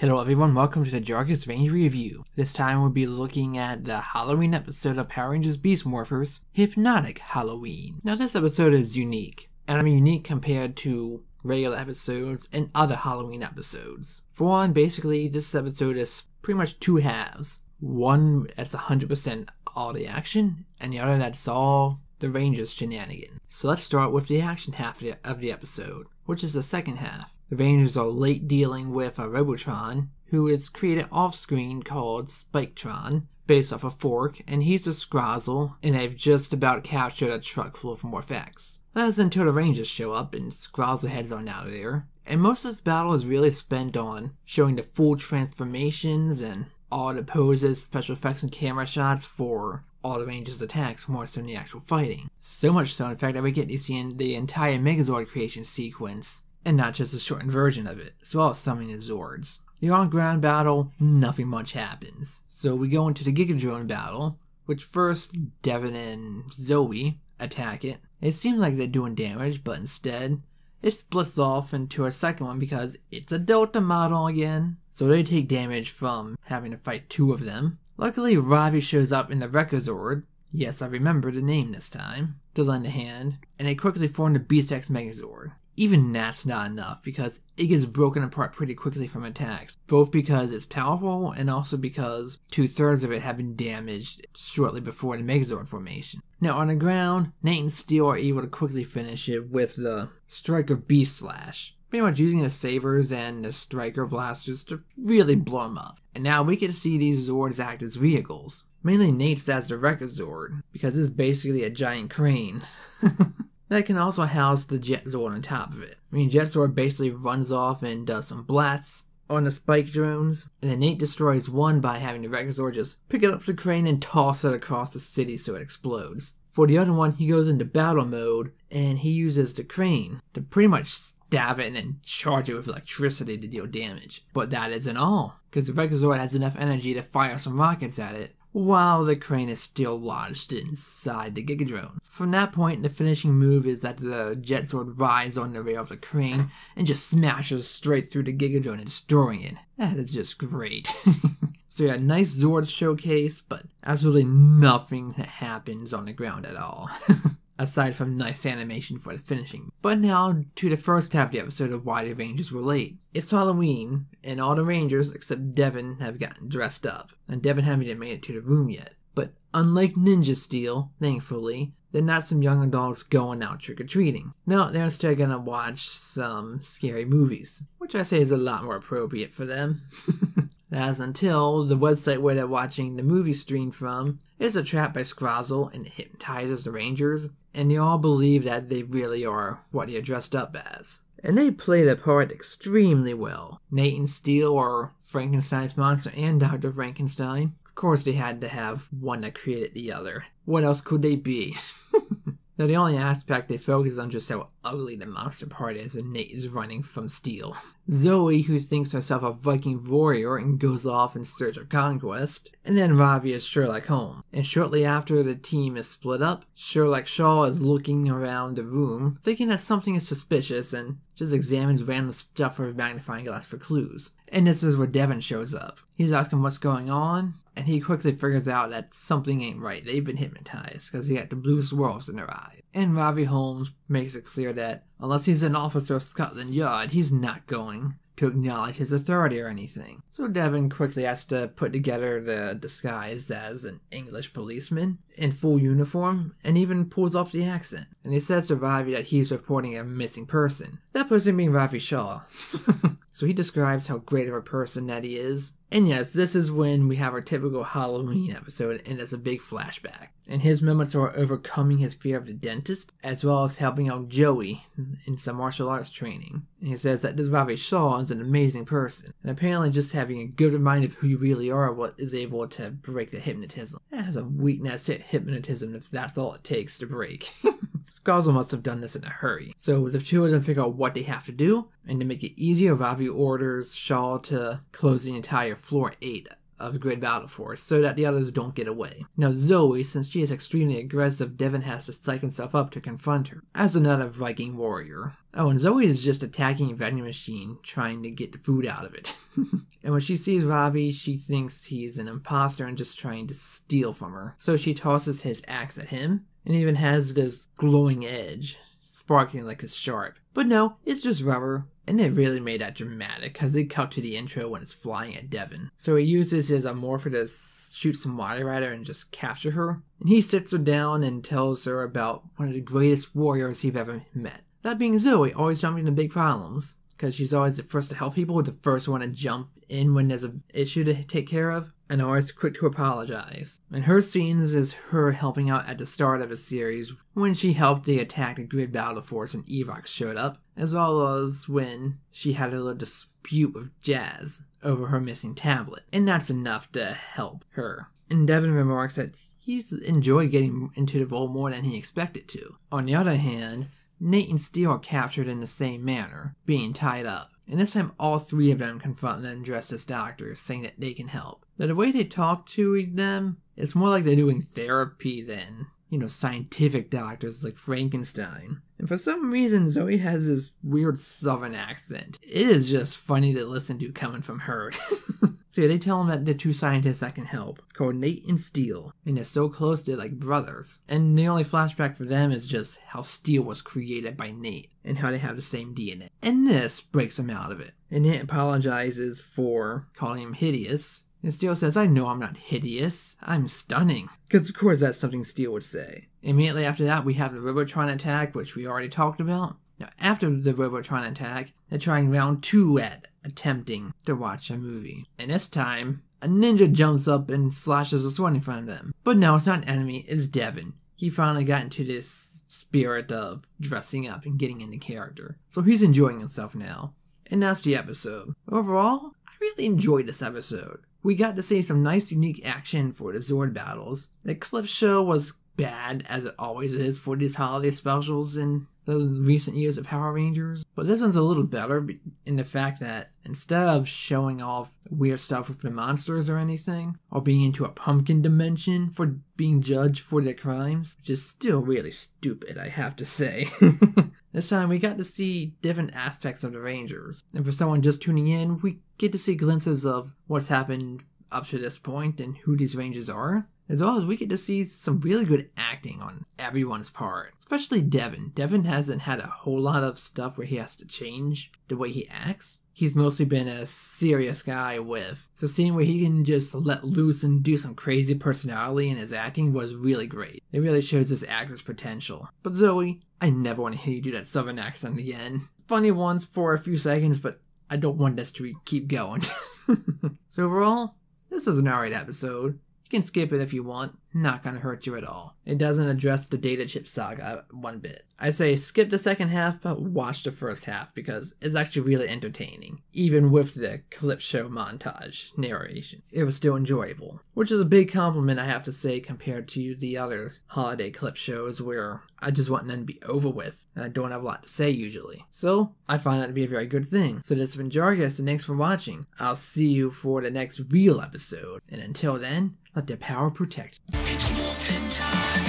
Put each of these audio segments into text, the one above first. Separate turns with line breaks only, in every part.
Hello everyone, welcome to the Jargus Ranger Review. This time we'll be looking at the Halloween episode of Power Rangers Beast Morphers, Hypnotic Halloween. Now this episode is unique, and I mean unique compared to regular episodes and other Halloween episodes. For one, basically this episode is pretty much two halves. One that's 100% all the action, and the other that's all the Rangers shenanigans. So let's start with the action half of the episode, which is the second half. The Rangers are late dealing with a Robotron, who is created off screen called Spiketron, based off a fork, and he's a Scrozzle, and they've just about captured a truck full of Morph-X. That's until the Rangers show up and Scrozzle heads on out of there. And most of this battle is really spent on showing the full transformations and all the poses, special effects, and camera shots for all the Rangers' attacks more so than the actual fighting. So much so, in fact, that we get to see the entire Megazord creation sequence and not just a shortened version of it, as well as summoning the Zords. The on ground battle, nothing much happens. So we go into the Gigadrone battle, which first Devon and Zoey attack it. It seems like they're doing damage, but instead, it splits off into a second one because it's a Delta model again. So they take damage from having to fight two of them. Luckily, Robbie shows up in the Wrecker Zord. Yes, I remember the name this time. To lend a hand, and they quickly form the Beast X Megazord even that's not enough because it gets broken apart pretty quickly from attacks, both because it's powerful and also because two thirds of it have been damaged shortly before the Megazord formation. Now on the ground, Nate and Steel are able to quickly finish it with the Striker Beast Slash, pretty much using the sabers and the Striker blasters to really blow them up. And now we get to see these Zords act as vehicles. Mainly Nate's as the Wrecker Zord, because it's basically a giant crane. that can also house the Jet Zord on top of it. I mean, Jet Zord basically runs off and does some blasts on the spike drones, and then Nate destroys one by having the Wrecker Zord just pick it up the crane and toss it across the city so it explodes. For the other one, he goes into battle mode and he uses the crane to pretty much stab it and charge it with electricity to deal damage. But that isn't all, because the Wrecker Zord has enough energy to fire some rockets at it, while the crane is still lodged inside the Gigadrone. From that point, the finishing move is that the Jet Zord rides on the rail of the crane and just smashes straight through the Gigadrone destroying it. That is just great. so yeah, nice Zord showcase, but absolutely nothing that happens on the ground at all. aside from nice animation for the finishing. But now to the first half of the episode of why the Rangers were late. It's Halloween, and all the Rangers except Devon have gotten dressed up, and Devon haven't even made it to the room yet. But unlike Ninja Steel, thankfully, they're not some young adults going out trick or treating. No, they're instead gonna watch some scary movies, which I say is a lot more appropriate for them. As until the website where they're watching the movie stream from is a trap by Scrozzle and hypnotizes the Rangers, and they all believe that they really are what they're dressed up as. And they play the part extremely well. Nate and Steel are Frankenstein's monster and Dr. Frankenstein. Of course, they had to have one that created the other. What else could they be? Now, the only aspect they focus on just how ugly the monster part is, and Nate is running from Steel. Zoey, who thinks herself a Viking warrior and goes off in search of conquest, and then Ravi is Sherlock Holmes. And shortly after the team is split up, Sherlock Shaw is looking around the room, thinking that something is suspicious, and just examines random stuff with a magnifying glass for clues. And this is where Devon shows up. He's asking what's going on, and he quickly figures out that something ain't right. They've been hypnotized because he got the blue swirls in their eyes. And Ravi Holmes makes it clear that unless he's an officer of Scotland Yard, he's not going to acknowledge his authority or anything. So Devon quickly has to put together the disguise as an English policeman in full uniform and even pulls off the accent. And he says to Ravi that he's reporting a missing person. That person being Ravi Shaw. so he describes how great of a person that he is. And yes, this is when we have our typical Halloween episode and it's a big flashback. And his moments are overcoming his fear of the dentist, as well as helping out Joey in some martial arts training. And he says that this Ravi Shaw is an amazing person, and apparently just having a good mind of who you really are what is able to break the hypnotism. It has a weakness to hypnotism if that's all it takes to break. Scrozzle must have done this in a hurry. So the two of them figure out what they have to do, and to make it easier, Ravi orders Shaw to close the entire floor 8 of Grid Battle Force so that the others don't get away. Now, Zoey, since she is extremely aggressive, Devon has to psych himself up to confront her as another Viking warrior. Oh, and Zoey is just attacking a vending machine, trying to get the food out of it. and when she sees Ravi, she thinks he's an imposter and just trying to steal from her. So she tosses his axe at him, and even has this glowing edge, sparkling like it's sharp. But no, it's just rubber, and it really made that dramatic because they cut to the intro when it's flying at Devon. So he uses his Amorpha to shoot some at her and just capture her. And he sits her down and tells her about one of the greatest warriors he's ever met. That being Zoey, always jumping into big problems because she's always the first to help people, the first one to jump in when there's an issue to take care of and always quick to apologize. And her scenes is her helping out at the start of the series when she helped the attack the grid battle force and Evox showed up, as well as when she had a little dispute with Jazz over her missing tablet. And that's enough to help her. And Devon remarks that he's enjoyed getting into the role more than he expected to. On the other hand, Nate and Steel are captured in the same manner, being tied up. And this time, all three of them confront them dressed as doctors, saying that they can help. But the way they talk to them, it's more like they're doing therapy than, you know, scientific doctors like Frankenstein. And for some reason, Zoey has this weird southern accent. It is just funny to listen to coming from her. so yeah, they tell him that the two scientists that can help, called Nate and Steel, and they're so close they're like brothers. And the only flashback for them is just how Steel was created by Nate and how they have the same DNA. And this breaks him out of it. And Nate apologizes for calling him hideous, and Steel says, I know I'm not hideous. I'm stunning. Because, of course, that's something Steel would say. Immediately after that, we have the Robotron attack, which we already talked about. Now, after the Robotron attack, they're trying round two at attempting to watch a movie. And this time, a ninja jumps up and slashes a sword in front of them. But no, it's not an enemy, it's Devon. He finally got into this spirit of dressing up and getting into character. So he's enjoying himself now. And that's the episode. Overall, I really enjoyed this episode. We got to see some nice unique action for the Zord battles. The clip show was bad, as it always is for these holiday specials in the recent years of Power Rangers, but this one's a little better in the fact that instead of showing off weird stuff with the monsters or anything, or being into a pumpkin dimension for being judged for their crimes, which is still really stupid, I have to say. this time we got to see different aspects of the Rangers, and for someone just tuning in, we get to see glimpses of what's happened up to this point and who these Rangers are as well as we get to see some really good acting on everyone's part, especially Devon. Devon hasn't had a whole lot of stuff where he has to change the way he acts. He's mostly been a serious guy with. So seeing where he can just let loose and do some crazy personality in his acting was really great. It really shows this actor's potential. But Zoey, I never want to hear you do that southern accent again. Funny once for a few seconds, but I don't want this to keep going. so overall, this was an alright episode. You can skip it if you want, not gonna hurt you at all. It doesn't address the data chip saga one bit. I say skip the second half, but watch the first half because it's actually really entertaining, even with the clip show montage narration. It was still enjoyable, which is a big compliment I have to say compared to the other holiday clip shows where I just want them to be over with and I don't have a lot to say usually. So I find that to be a very good thing. So this has been Jargus and thanks for watching. I'll see you for the next real episode, and until then, let the power protect. It's morphin' time.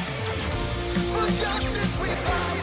For justice we fight